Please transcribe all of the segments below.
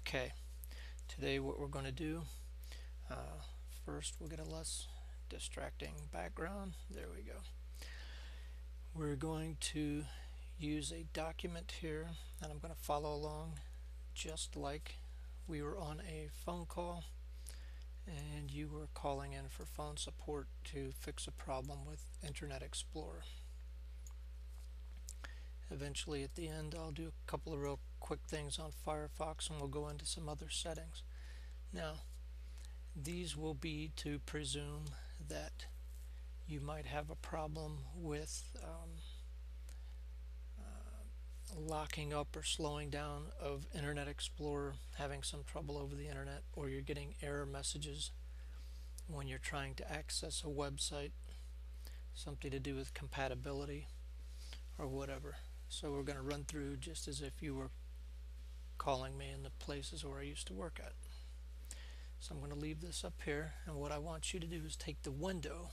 Okay, today what we're going to do, uh, first we'll get a less distracting background. There we go. We're going to use a document here and I'm going to follow along just like we were on a phone call and you were calling in for phone support to fix a problem with Internet Explorer. Eventually at the end I'll do a couple of real quick things on Firefox and we'll go into some other settings. Now these will be to presume that you might have a problem with um, uh, locking up or slowing down of Internet Explorer, having some trouble over the internet, or you're getting error messages when you're trying to access a website, something to do with compatibility or whatever. So we're going to run through just as if you were calling me in the places where I used to work at. So I'm going to leave this up here and what I want you to do is take the window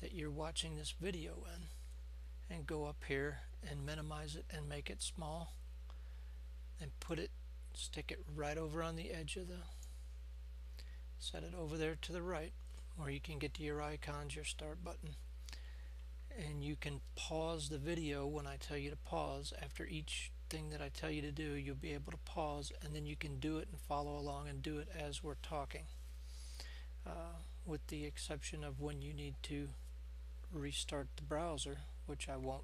that you're watching this video in and go up here and minimize it and make it small and put it stick it right over on the edge of the set it over there to the right where you can get to your icons your start button and you can pause the video when I tell you to pause after each thing that I tell you to do you'll be able to pause and then you can do it and follow along and do it as we're talking uh, with the exception of when you need to restart the browser which I won't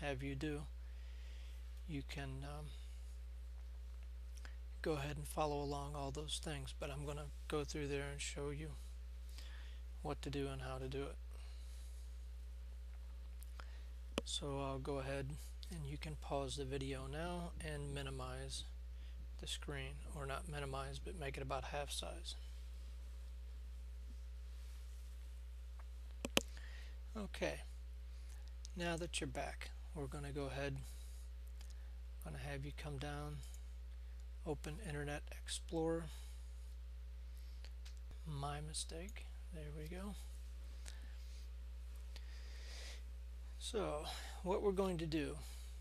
have you do. You can um, go ahead and follow along all those things but I'm going to go through there and show you what to do and how to do it. So I'll go ahead and you can pause the video now and minimize the screen or not minimize but make it about half size. Okay. Now that you're back we're going to go ahead I'm going to have you come down open Internet Explorer. My mistake. There we go. So what we're going to do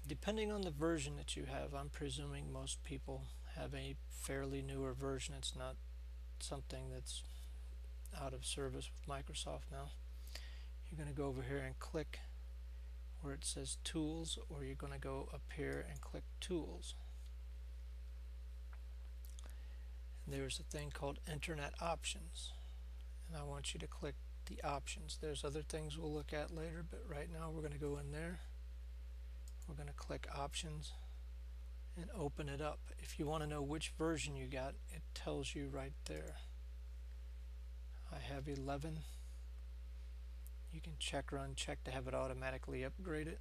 depending on the version that you have I'm presuming most people have a fairly newer version. It's not something that's out of service with Microsoft now. You're going to go over here and click where it says tools or you're going to go up here and click tools. And there's a thing called internet options. And I want you to click the options. There's other things we'll look at later but right now we're going to go in there we're going to click options and open it up. If you want to know which version you got it tells you right there. I have 11 you can check run check to have it automatically upgraded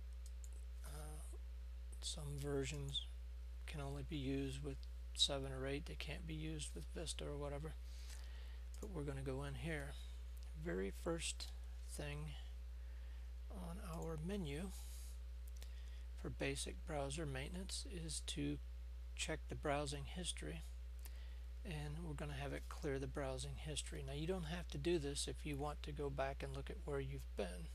uh, some versions can only be used with 7 or 8 they can't be used with Vista or whatever. But we're going to go in here. Very first thing on our menu for basic browser maintenance is to check the browsing history and we're going to have it clear the browsing history. Now you don't have to do this if you want to go back and look at where you've been.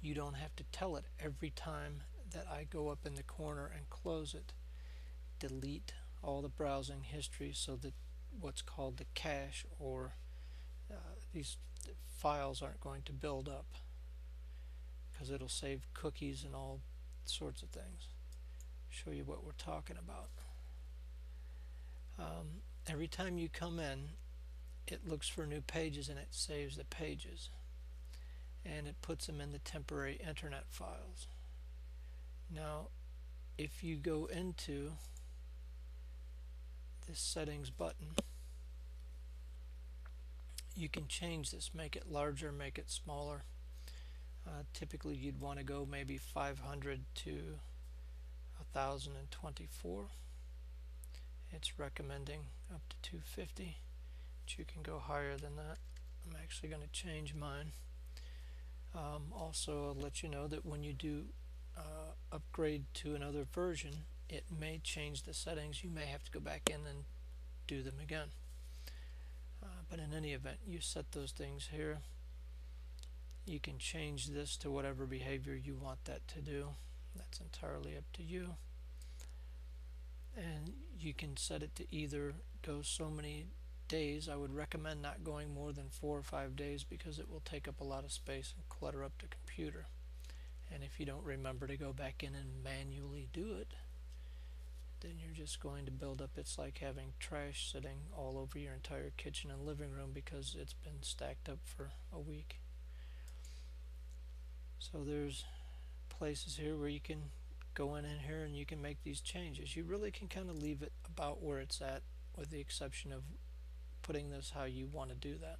You don't have to tell it every time that I go up in the corner and close it. Delete all the browsing history so that what's called the cache or uh, these files aren't going to build up because it'll save cookies and all sorts of things. Show you what we're talking about. Um, every time you come in it looks for new pages and it saves the pages and it puts them in the temporary internet files now if you go into this settings button you can change this make it larger make it smaller uh, typically you'd want to go maybe 500 to 1024 it's recommending up to 250 but you can go higher than that. I'm actually going to change mine. Um, also I'll let you know that when you do uh, upgrade to another version it may change the settings. You may have to go back in and do them again. Uh, but in any event you set those things here you can change this to whatever behavior you want that to do that's entirely up to you and you can set it to either go so many days. I would recommend not going more than four or five days because it will take up a lot of space and clutter up the computer. And if you don't remember to go back in and manually do it, then you're just going to build up. It's like having trash sitting all over your entire kitchen and living room because it's been stacked up for a week. So there's places here where you can go in in here and you can make these changes. You really can kind of leave it about where it's at with the exception of putting this how you want to do that.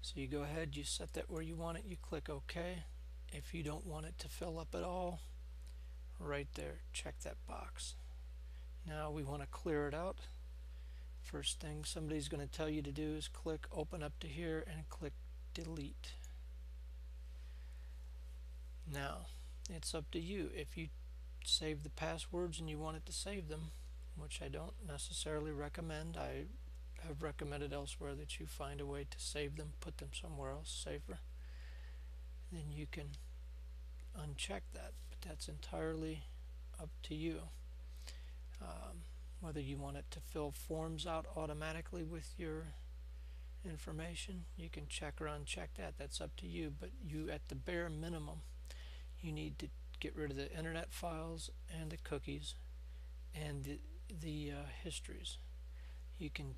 So you go ahead, you set that where you want it, you click OK. If you don't want it to fill up at all, right there, check that box. Now we want to clear it out. First thing somebody's going to tell you to do is click open up to here and click delete. Now, it's up to you. If you save the passwords and you want it to save them, which I don't necessarily recommend, I have recommended elsewhere that you find a way to save them, put them somewhere else safer, then you can uncheck that. But that's entirely up to you. Um, whether you want it to fill forms out automatically with your information, you can check or uncheck that. That's up to you. But you, at the bare minimum, you need to get rid of the internet files and the cookies and the, the uh, histories. You can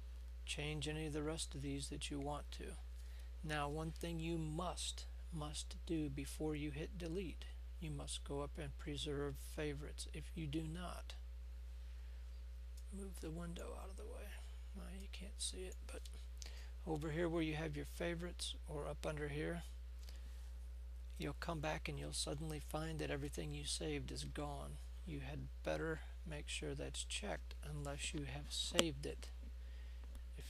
change any of the rest of these that you want to. Now one thing you must must do before you hit delete you must go up and preserve favorites if you do not move the window out of the way now you can't see it but over here where you have your favorites or up under here you'll come back and you'll suddenly find that everything you saved is gone you had better make sure that's checked unless you have saved it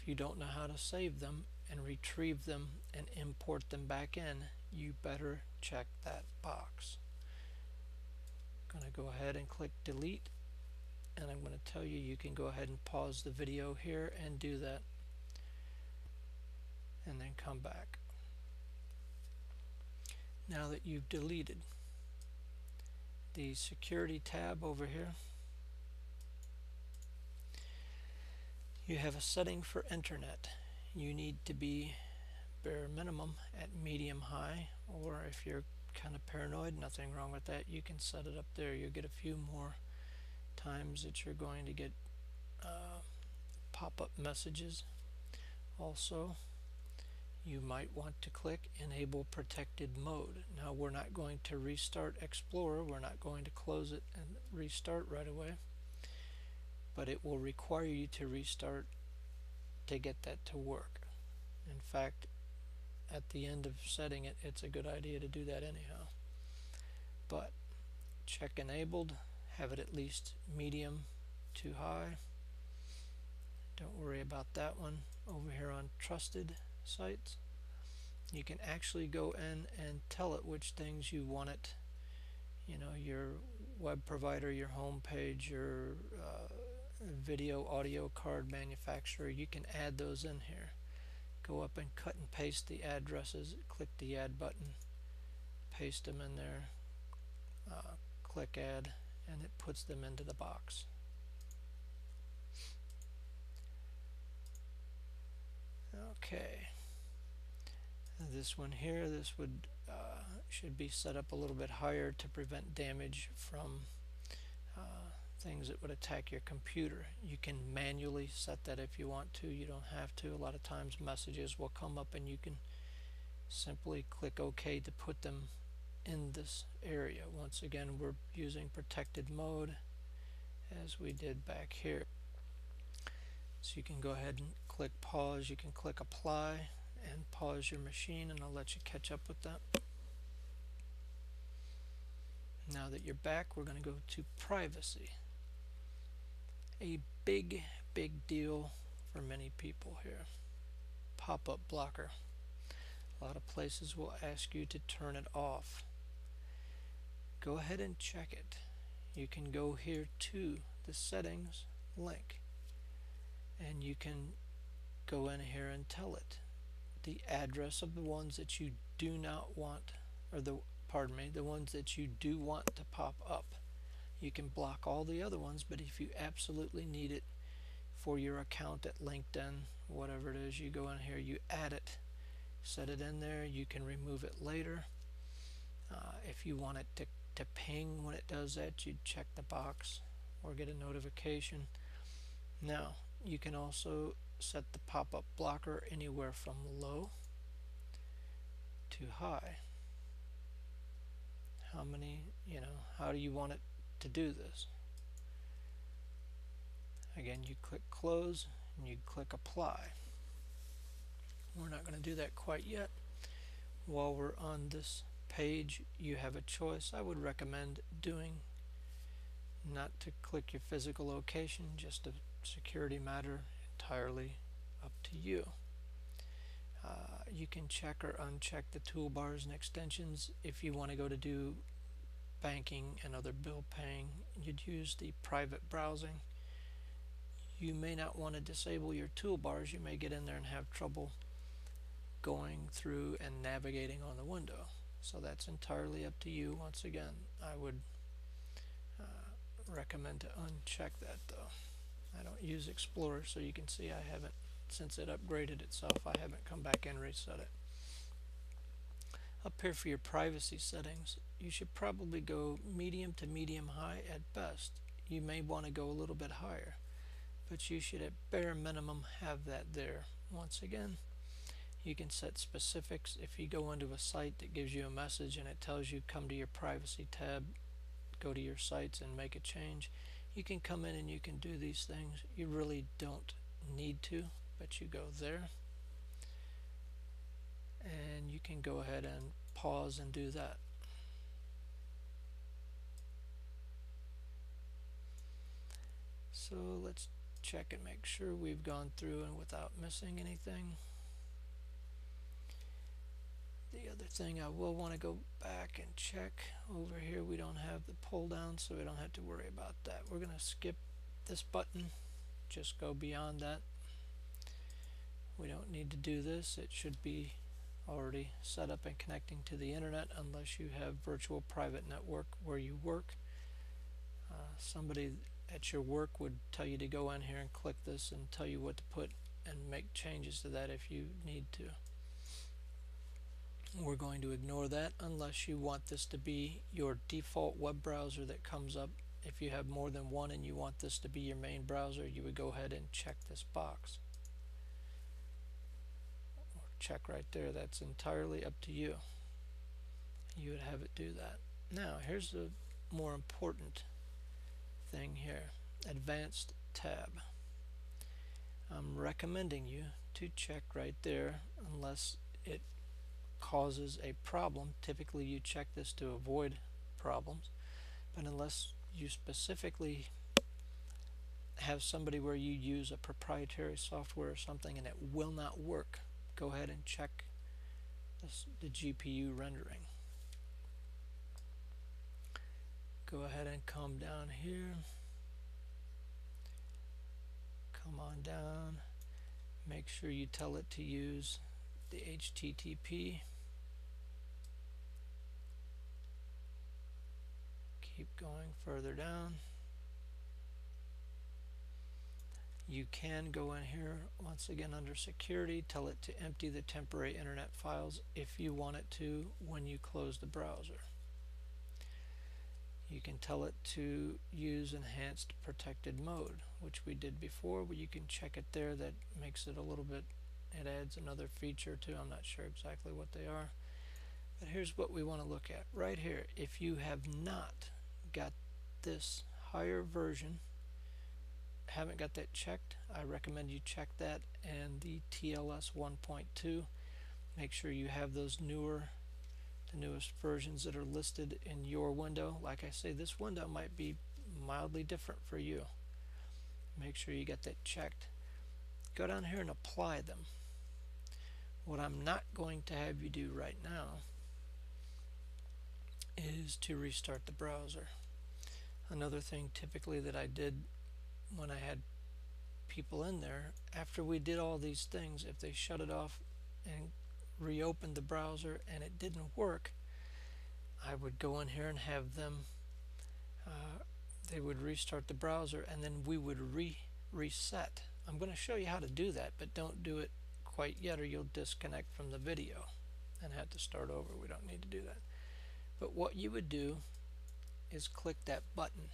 if you don't know how to save them and retrieve them and import them back in, you better check that box. I'm going to go ahead and click delete and I'm going to tell you you can go ahead and pause the video here and do that and then come back. Now that you've deleted the security tab over here You have a setting for internet. You need to be bare minimum at medium high or if you're kind of paranoid, nothing wrong with that. You can set it up there. You'll get a few more times that you're going to get uh, pop-up messages. Also, you might want to click enable protected mode. Now we're not going to restart Explorer. We're not going to close it and restart right away but it will require you to restart to get that to work. In fact, at the end of setting it, it's a good idea to do that anyhow. But check enabled, have it at least medium to high. Don't worry about that one. Over here on trusted sites, you can actually go in and tell it which things you want it, you know, your web provider, your home page, your uh, video audio card manufacturer you can add those in here. Go up and cut and paste the addresses click the add button paste them in there uh, click add and it puts them into the box okay this one here this would uh, should be set up a little bit higher to prevent damage from things that would attack your computer. You can manually set that if you want to. You don't have to. A lot of times messages will come up and you can simply click OK to put them in this area. Once again, we're using protected mode as we did back here. So you can go ahead and click pause. You can click apply and pause your machine and I'll let you catch up with that. Now that you're back, we're going to go to privacy a big, big deal for many people here. Pop-up blocker. A lot of places will ask you to turn it off. Go ahead and check it. You can go here to the settings link and you can go in here and tell it. The address of the ones that you do not want or the pardon me the ones that you do want to pop up. You can block all the other ones but if you absolutely need it for your account at LinkedIn whatever it is you go in here you add it set it in there you can remove it later. Uh, if you want it to, to ping when it does that you check the box or get a notification. Now you can also set the pop-up blocker anywhere from low to high. How many you know how do you want it to do this? Again you click close and you click apply. We're not going to do that quite yet. While we're on this page you have a choice. I would recommend doing not to click your physical location just a security matter entirely up to you. Uh, you can check or uncheck the toolbars and extensions. If you want to go to do banking and other bill paying you'd use the private browsing. You may not want to disable your toolbars. You may get in there and have trouble going through and navigating on the window. So that's entirely up to you. Once again I would uh, recommend to uncheck that though I don't use Explorer so you can see I haven't since it upgraded itself I haven't come back and reset it. Up here for your privacy settings you should probably go medium to medium high at best. You may want to go a little bit higher but you should at bare minimum have that there. Once again you can set specifics. If you go into a site that gives you a message and it tells you come to your privacy tab go to your sites and make a change you can come in and you can do these things. You really don't need to but you go there. And you can go ahead and pause and do that. So let's check and make sure we've gone through and without missing anything the other thing I will want to go back and check over here we don't have the pull down so we don't have to worry about that. We're going to skip this button just go beyond that. We don't need to do this it should be already set up and connecting to the internet unless you have virtual private network where you work. Uh, somebody at your work would tell you to go in here and click this and tell you what to put and make changes to that if you need to we're going to ignore that unless you want this to be your default web browser that comes up. If you have more than one and you want this to be your main browser, you would go ahead and check this box. Or check right there. That's entirely up to you. You would have it do that. Now, here's the more important thing here. Advanced tab. I'm recommending you to check right there unless it causes a problem, typically you check this to avoid problems, but unless you specifically have somebody where you use a proprietary software or something and it will not work, go ahead and check this, the GPU rendering. Go ahead and come down here. Come on down. Make sure you tell it to use the HTTP. Keep going further down. You can go in here once again under security, tell it to empty the temporary internet files if you want it to when you close the browser. You can tell it to use enhanced protected mode, which we did before, where you can check it there. That makes it a little bit it adds another feature too. I'm not sure exactly what they are. But here's what we want to look at. Right here, if you have not got this higher version, haven't got that checked, I recommend you check that and the TLS 1.2. Make sure you have those newer, the newest versions that are listed in your window. Like I say, this window might be mildly different for you. Make sure you get that checked. Go down here and apply them. What I'm not going to have you do right now is to restart the browser. Another thing typically that I did when I had people in there, after we did all these things, if they shut it off and reopened the browser and it didn't work, I would go in here and have them uh, they would restart the browser and then we would re reset. I'm going to show you how to do that, but don't do it quite yet or you'll disconnect from the video and have to start over. We don't need to do that. But what you would do is click that button.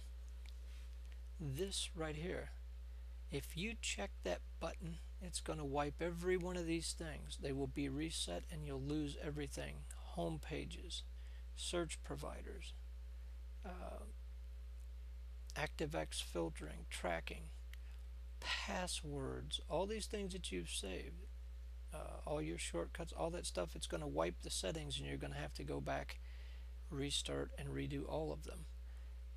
This right here. If you check that button, it's going to wipe every one of these things. They will be reset and you'll lose everything. Home pages, search providers, uh, ActiveX filtering, tracking, passwords, all these things that you've saved, uh, all your shortcuts, all that stuff, it's going to wipe the settings and you're going to have to go back, restart, and redo all of them.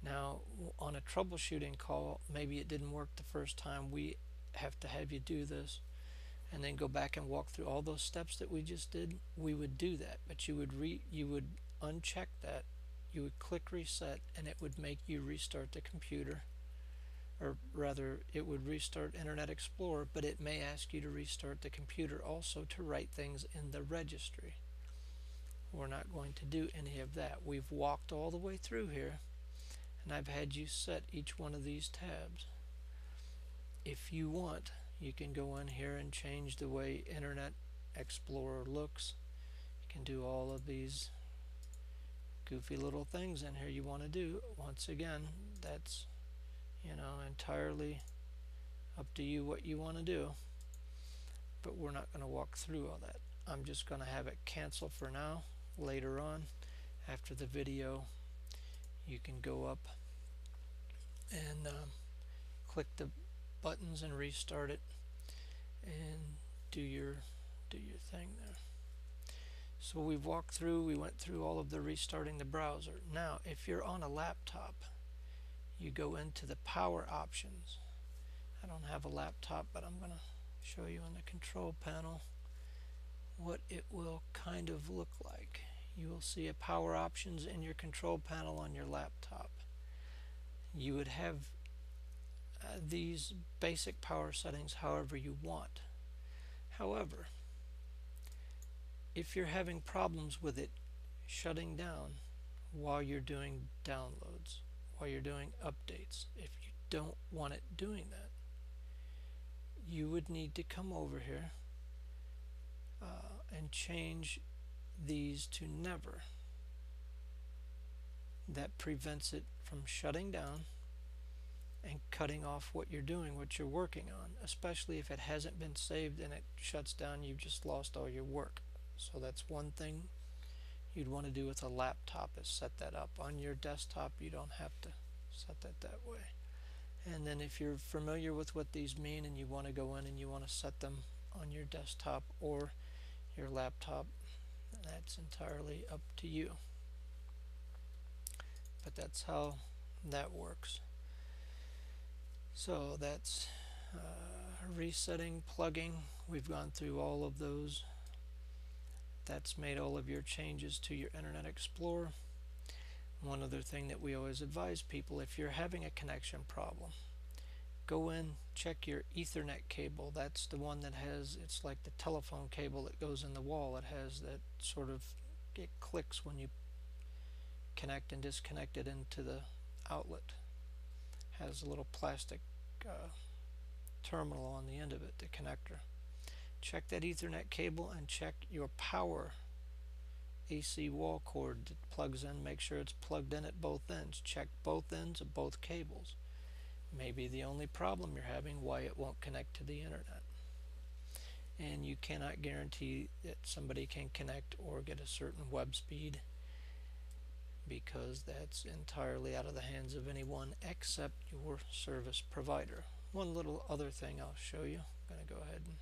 Now, on a troubleshooting call, maybe it didn't work the first time. We have to have you do this and then go back and walk through all those steps that we just did. We would do that, but you would re you would uncheck that you would click reset and it would make you restart the computer or rather it would restart Internet Explorer but it may ask you to restart the computer also to write things in the registry. We're not going to do any of that. We've walked all the way through here and I've had you set each one of these tabs. If you want you can go in here and change the way Internet Explorer looks. You can do all of these goofy little things in here you want to do. Once again that's you know entirely up to you what you want to do. But we're not going to walk through all that. I'm just going to have it cancel for now. Later on after the video you can go up and um, click the buttons and restart it and do your do your thing there. So we've walked through, we went through all of the restarting the browser. Now, if you're on a laptop, you go into the power options. I don't have a laptop, but I'm going to show you on the control panel what it will kind of look like. You will see a power options in your control panel on your laptop. You would have uh, these basic power settings however you want. However, if you're having problems with it shutting down while you're doing downloads, while you're doing updates, if you don't want it doing that, you would need to come over here uh, and change these to never. That prevents it from shutting down and cutting off what you're doing, what you're working on, especially if it hasn't been saved and it shuts down, you've just lost all your work. So that's one thing you'd want to do with a laptop is set that up. On your desktop, you don't have to set that that way. And then if you're familiar with what these mean and you want to go in and you want to set them on your desktop or your laptop, that's entirely up to you. But that's how that works. So that's uh, resetting, plugging. We've gone through all of those that's made all of your changes to your Internet Explorer. One other thing that we always advise people, if you're having a connection problem, go in, check your Ethernet cable. That's the one that has, it's like the telephone cable that goes in the wall. It has that sort of, it clicks when you connect and disconnect it into the outlet. Has a little plastic uh, terminal on the end of it, the connector check that Ethernet cable and check your power AC wall cord that plugs in. Make sure it's plugged in at both ends. Check both ends of both cables. Maybe the only problem you're having why it won't connect to the internet. And you cannot guarantee that somebody can connect or get a certain web speed because that's entirely out of the hands of anyone except your service provider. One little other thing I'll show you. I'm going to go ahead and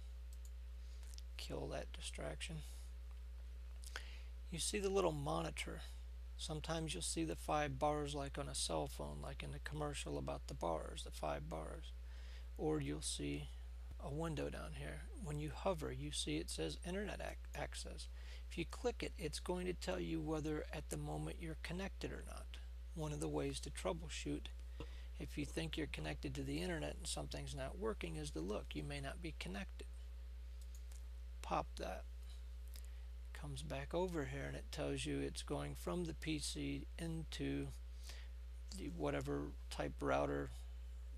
kill that distraction. You see the little monitor. Sometimes you'll see the five bars like on a cell phone, like in the commercial about the bars, the five bars. Or you'll see a window down here. When you hover, you see it says Internet ac Access. If you click it, it's going to tell you whether at the moment you're connected or not. One of the ways to troubleshoot if you think you're connected to the internet and something's not working is to look. You may not be connected pop that comes back over here and it tells you it's going from the PC into the whatever type router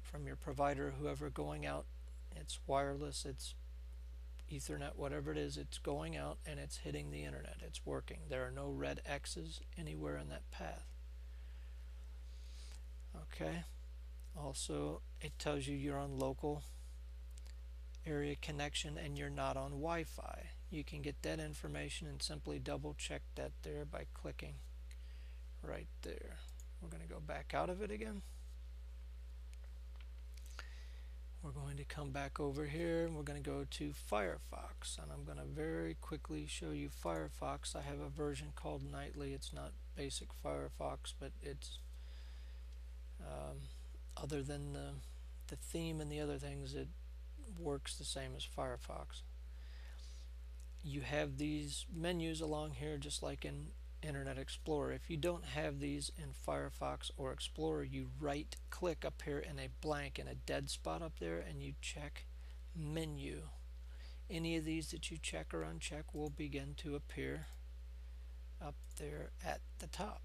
from your provider, whoever going out, it's wireless, it's Ethernet, whatever it is, it's going out and it's hitting the internet. It's working. There are no red X's anywhere in that path. Okay. Also, it tells you you're on local area connection and you're not on Wi-Fi. You can get that information and simply double check that there by clicking right there. We're going to go back out of it again. We're going to come back over here and we're going to go to Firefox and I'm going to very quickly show you Firefox. I have a version called Nightly. It's not basic Firefox but it's um, other than the, the theme and the other things it works the same as Firefox. You have these menus along here just like in Internet Explorer. If you don't have these in Firefox or Explorer, you right click up here in a blank in a dead spot up there and you check menu. Any of these that you check or uncheck will begin to appear up there at the top.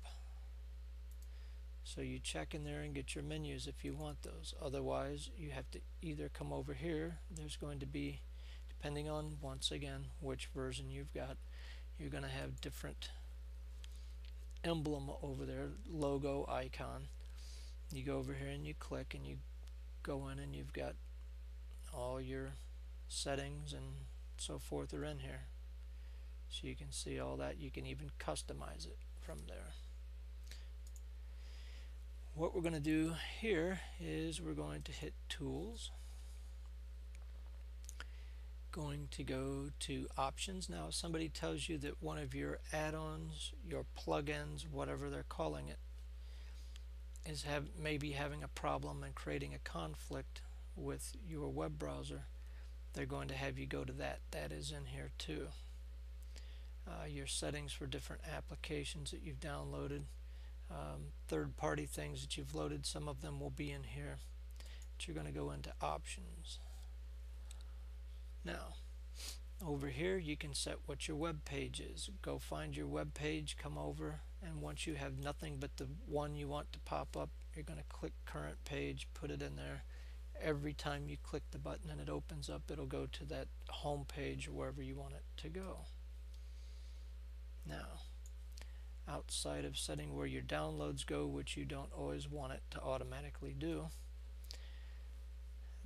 So you check in there and get your menus if you want those. Otherwise, you have to either come over here. There's going to be, depending on, once again, which version you've got, you're going to have different emblem over there, logo icon. You go over here and you click and you go in and you've got all your settings and so forth are in here. So you can see all that. You can even customize it from there. What we're going to do here is we're going to hit Tools going to go to options. Now, if somebody tells you that one of your add-ons, your plugins, whatever they're calling it, is have maybe having a problem and creating a conflict with your web browser, they're going to have you go to that. That is in here too. Uh, your settings for different applications that you've downloaded, um, third-party things that you've loaded, some of them will be in here. But you're going to go into options. Now, over here you can set what your web page is. Go find your web page, come over, and once you have nothing but the one you want to pop up, you're going to click current page, put it in there. Every time you click the button and it opens up, it'll go to that home page wherever you want it to go. Now, outside of setting where your downloads go, which you don't always want it to automatically do,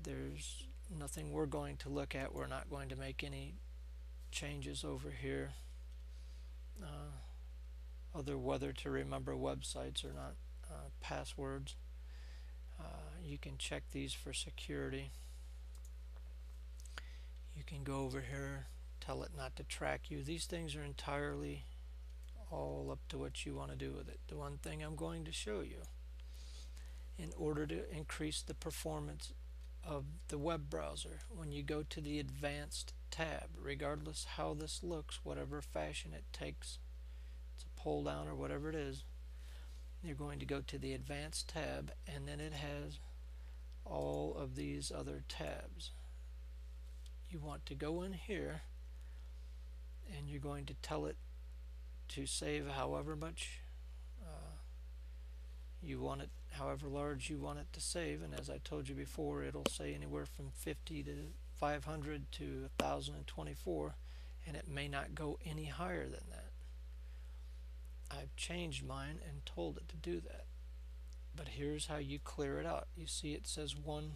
there's nothing we're going to look at. We're not going to make any changes over here. Uh, other whether to remember websites or not, uh, passwords. Uh, you can check these for security. You can go over here, tell it not to track you. These things are entirely all up to what you want to do with it. The one thing I'm going to show you in order to increase the performance of the web browser when you go to the advanced tab regardless how this looks whatever fashion it takes it's a pull down or whatever it is you're going to go to the advanced tab and then it has all of these other tabs you want to go in here and you're going to tell it to save however much uh, you want it however large you want it to save and as I told you before it'll say anywhere from 50 to 500 to 1024 and it may not go any higher than that. I've changed mine and told it to do that. But here's how you clear it out. You see it says one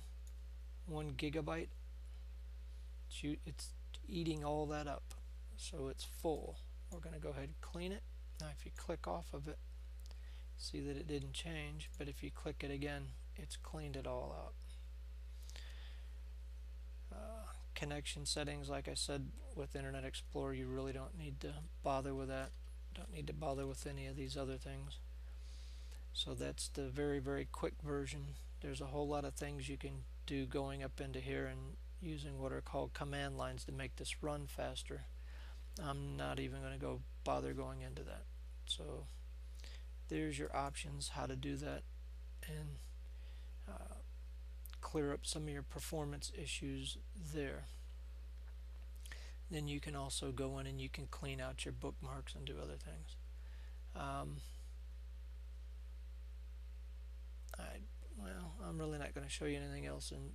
one gigabyte. It's, it's eating all that up. So it's full. We're going to go ahead and clean it. Now if you click off of it, see that it didn't change but if you click it again it's cleaned it all out. Uh, connection settings like I said with Internet Explorer you really don't need to bother with that. Don't need to bother with any of these other things. So that's the very very quick version. There's a whole lot of things you can do going up into here and using what are called command lines to make this run faster I'm not even going to go bother going into that. So there's your options how to do that and uh, clear up some of your performance issues there. Then you can also go in and you can clean out your bookmarks and do other things. Um, I well I'm really not going to show you anything else in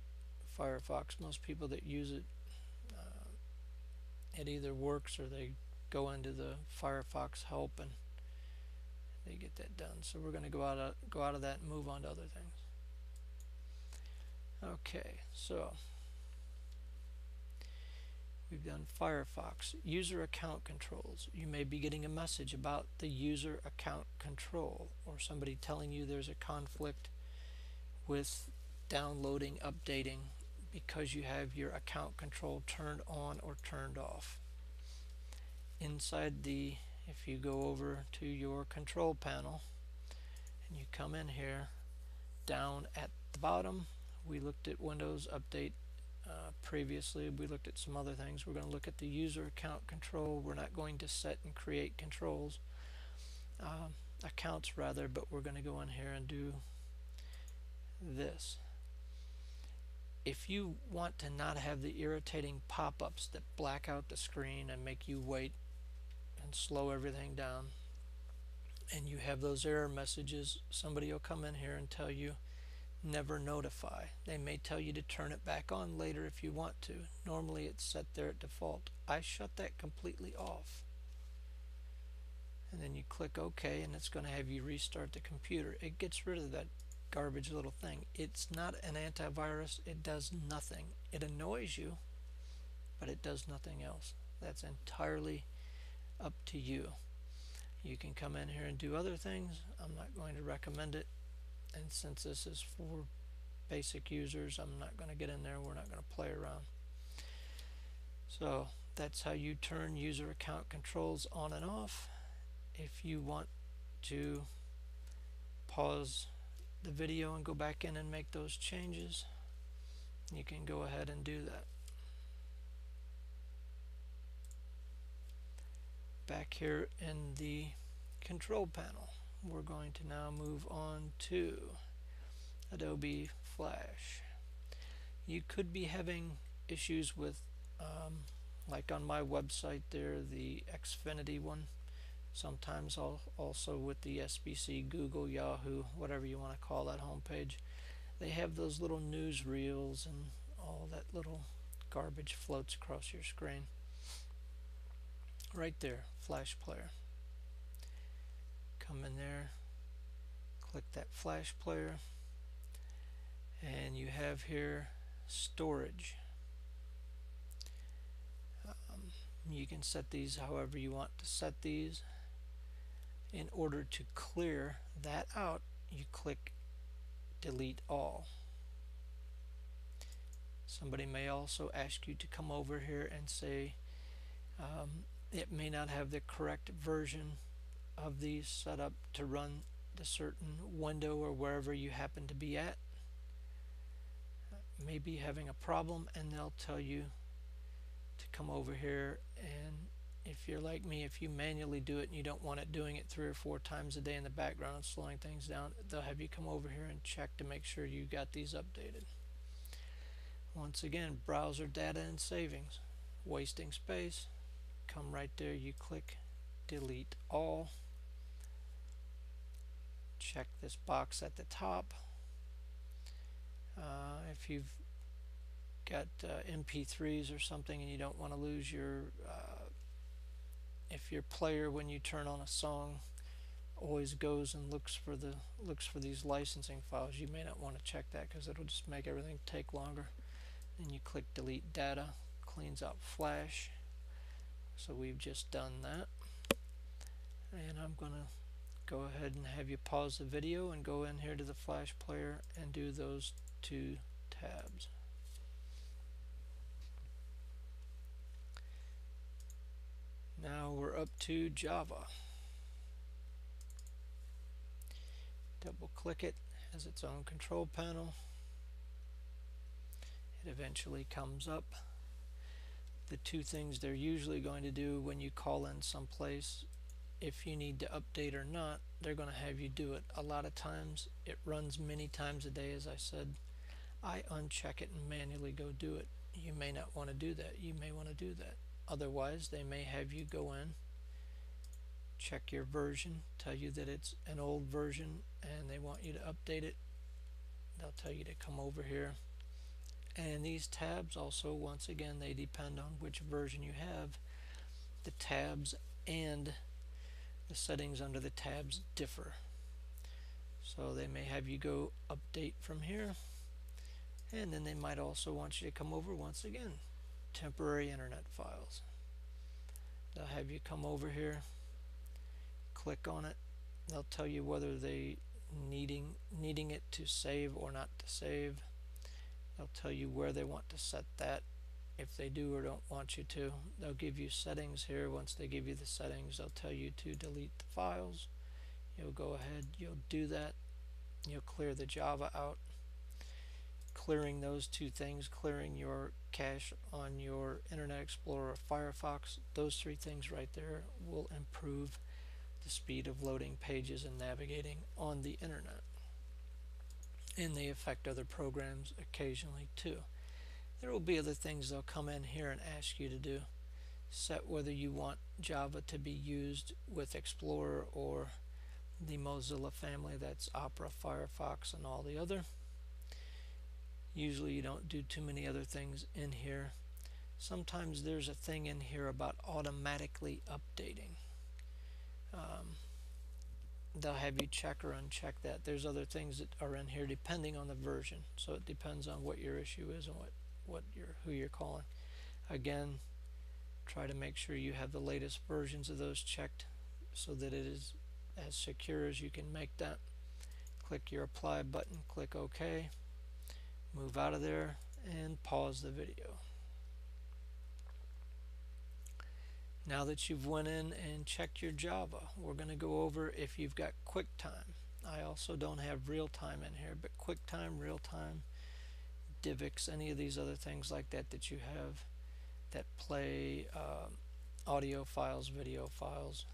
Firefox. Most people that use it it either works or they go into the Firefox help and they get that done so we're going to go out of go out of that and move on to other things okay so We've done Firefox, user account controls. You may be getting a message about the user account control or somebody telling you there's a conflict with downloading, updating because you have your account control turned on or turned off. Inside the, if you go over to your control panel and you come in here, down at the bottom, we looked at Windows Update uh, previously. We looked at some other things. We're going to look at the user account control. We're not going to set and create controls, uh, accounts rather, but we're going to go in here and do this. If you want to not have the irritating pop-ups that black out the screen and make you wait and slow everything down, and you have those error messages, somebody will come in here and tell you never notify. They may tell you to turn it back on later if you want to. Normally it's set there at default. I shut that completely off. And then you click OK and it's going to have you restart the computer. It gets rid of that garbage little thing. It's not an antivirus. It does nothing. It annoys you, but it does nothing else. That's entirely up to you. You can come in here and do other things. I'm not going to recommend it and since this is for basic users I'm not going to get in there we're not going to play around so that's how you turn user account controls on and off if you want to pause the video and go back in and make those changes you can go ahead and do that back here in the control panel we're going to now move on to Adobe Flash. You could be having issues with, um, like on my website there, the Xfinity one. Sometimes also with the SBC, Google, Yahoo, whatever you want to call that homepage. They have those little news reels and all that little garbage floats across your screen. Right there, Flash Player come in there click that flash player and you have here storage um, you can set these however you want to set these in order to clear that out you click delete all. Somebody may also ask you to come over here and say um, it may not have the correct version of these set up to run the certain window or wherever you happen to be at. Maybe having a problem and they'll tell you to come over here and if you're like me if you manually do it and you don't want it doing it three or four times a day in the background and slowing things down they'll have you come over here and check to make sure you got these updated. Once again browser data and savings. Wasting space. Come right there. You click delete all. Check this box at the top. Uh, if you've got uh, MP3s or something and you don't want to lose your, uh, if your player when you turn on a song always goes and looks for the looks for these licensing files, you may not want to check that because it'll just make everything take longer. Then you click delete data, cleans out flash. So we've just done that. And I'm going to go ahead and have you pause the video and go in here to the flash player and do those two tabs. Now we're up to Java. Double click it, has its own control panel. It eventually comes up. The two things they're usually going to do when you call in someplace if you need to update or not, they're going to have you do it. A lot of times it runs many times a day, as I said. I uncheck it and manually go do it. You may not want to do that. You may want to do that. Otherwise, they may have you go in, check your version, tell you that it's an old version, and they want you to update it. they'll tell you to come over here. And these tabs also once again they depend on which version you have. The tabs and the settings under the tabs differ. So they may have you go update from here and then they might also want you to come over once again temporary internet files. They'll have you come over here click on it. They'll tell you whether they needing needing it to save or not to save. They'll tell you where they want to set that if they do or don't want you to. They'll give you settings here. Once they give you the settings they'll tell you to delete the files. You'll go ahead you'll do that. You'll clear the Java out clearing those two things clearing your cache on your Internet Explorer or Firefox those three things right there will improve the speed of loading pages and navigating on the internet and they affect other programs occasionally too there will be other things they'll come in here and ask you to do. Set whether you want Java to be used with Explorer or the Mozilla family, that's Opera, Firefox, and all the other. Usually you don't do too many other things in here. Sometimes there's a thing in here about automatically updating. Um, they'll have you check or uncheck that. There's other things that are in here depending on the version. So it depends on what your issue is and what what you're who you're calling. Again, try to make sure you have the latest versions of those checked so that it is as secure as you can make that. Click your apply button, click OK, move out of there and pause the video. Now that you've went in and checked your Java, we're going to go over if you've got QuickTime. I also don't have real time in here, but QuickTime, real time, DivX, any of these other things like that that you have that play uh, audio files, video files.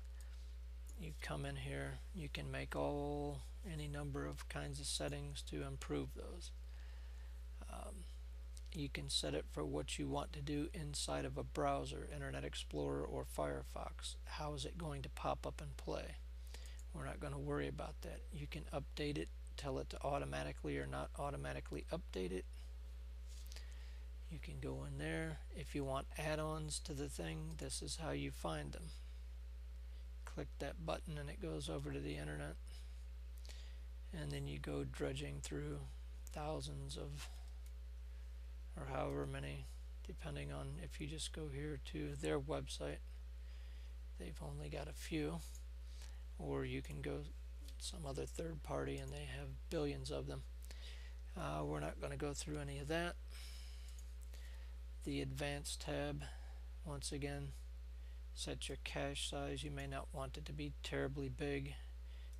You come in here, you can make all any number of kinds of settings to improve those. Um, you can set it for what you want to do inside of a browser, Internet Explorer or Firefox. How is it going to pop up and play? We're not going to worry about that. You can update it, tell it to automatically or not automatically update it you can go in there if you want add-ons to the thing this is how you find them click that button and it goes over to the internet and then you go dredging through thousands of or however many depending on if you just go here to their website. They've only got a few. Or you can go some other third party and they have billions of them. Uh, we're not going to go through any of that. The advanced tab once again set your cache size. You may not want it to be terribly big.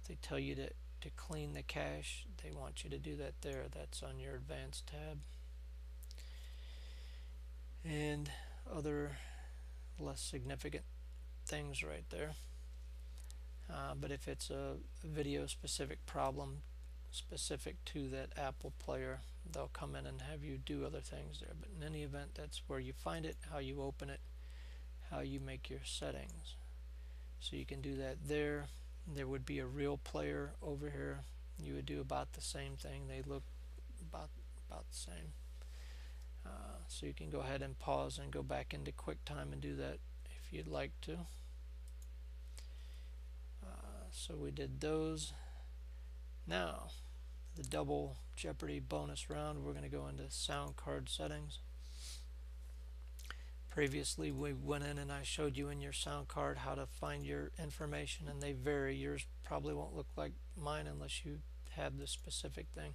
They tell you to, to clean the cache they want you to do that there. That's on your advanced tab and other less significant things right there uh, but if it's a video specific problem specific to that Apple player they'll come in and have you do other things there. But in any event, that's where you find it, how you open it, how you make your settings. So you can do that there. There would be a real player over here. You would do about the same thing. They look about about the same. Uh, so you can go ahead and pause and go back into QuickTime and do that if you'd like to. Uh, so we did those. Now, the double Jeopardy bonus round, we're going to go into sound card settings. Previously, we went in and I showed you in your sound card how to find your information, and they vary. Yours probably won't look like mine unless you have the specific thing.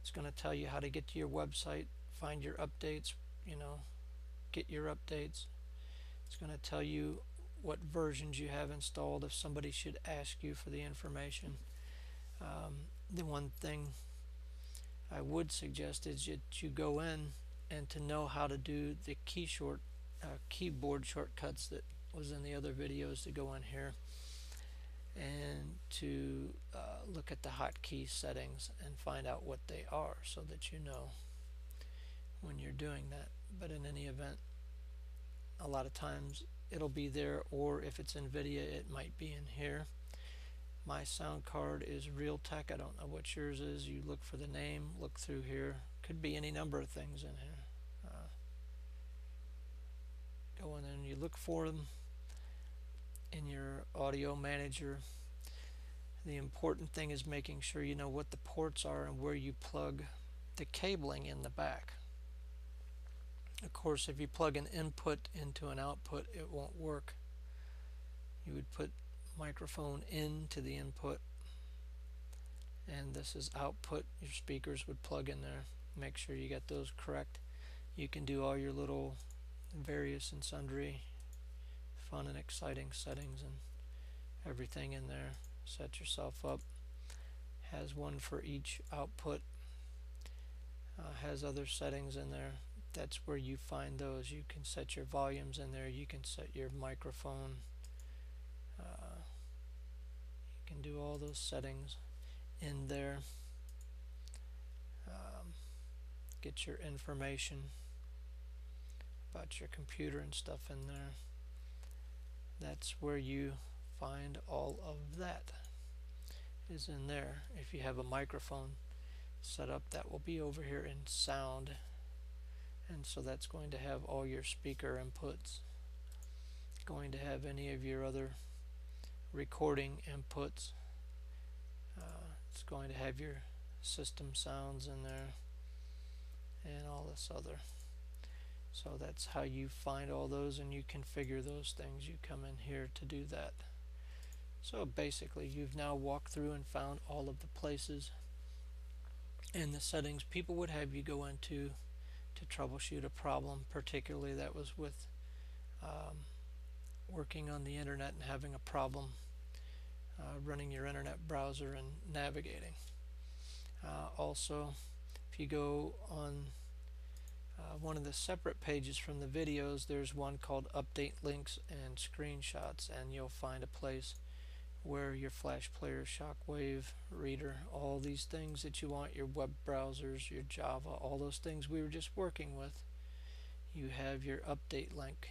It's going to tell you how to get to your website, find your updates, you know, get your updates. It's going to tell you what versions you have installed if somebody should ask you for the information. Um, the one thing I would suggest is that you go in and to know how to do the key short uh, keyboard shortcuts that was in the other videos to go in here and to uh, look at the hotkey settings and find out what they are so that you know when you're doing that but in any event a lot of times it'll be there or if it's NVIDIA it might be in here my sound card is Realtek. I don't know what yours is. You look for the name, look through here. Could be any number of things in here. Uh, go in and you look for them in your audio manager. The important thing is making sure you know what the ports are and where you plug the cabling in the back. Of course, if you plug an input into an output, it won't work. You would put microphone into the input and this is output. Your speakers would plug in there. Make sure you get those correct. You can do all your little various and sundry fun and exciting settings and everything in there. Set yourself up. Has one for each output. Uh, has other settings in there that's where you find those. You can set your volumes in there. You can set your microphone. Uh, you can do all those settings in there. Um, get your information about your computer and stuff in there. That's where you find all of that is in there. If you have a microphone set up, that will be over here in sound and so that's going to have all your speaker inputs going to have any of your other recording inputs. Uh, it's going to have your system sounds in there and all this other. So that's how you find all those and you configure those things. You come in here to do that. So basically you've now walked through and found all of the places and the settings people would have you go into to troubleshoot a problem, particularly that was with um, working on the internet and having a problem uh, running your internet browser and navigating. Uh, also, if you go on uh, one of the separate pages from the videos, there's one called Update Links and Screenshots, and you'll find a place where your flash player, shockwave reader, all these things that you want, your web browsers, your Java, all those things we were just working with, you have your update link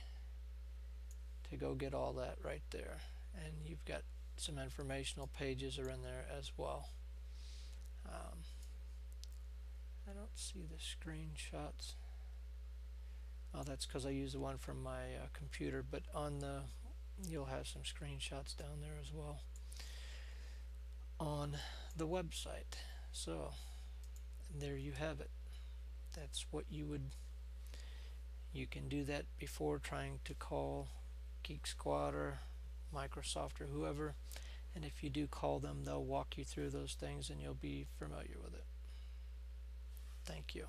to go get all that right there. And you've got some informational pages are in there as well. Um, I don't see the screenshots. Oh, that's because I use the one from my uh, computer, but on the you'll have some screenshots down there as well on the website. So there you have it. That's what you would you can do that before trying to call Geek Squad or Microsoft or whoever. And if you do call them they'll walk you through those things and you'll be familiar with it. Thank you